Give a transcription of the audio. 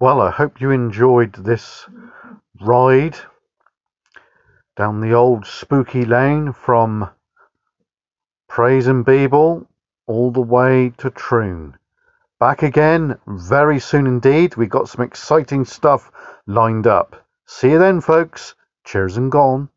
Well, I hope you enjoyed this ride down the old spooky lane from Praze-an-Beeble all the way to Troon. Back again very soon indeed. We've got some exciting stuff lined up. See you then, folks. Cheers and gone.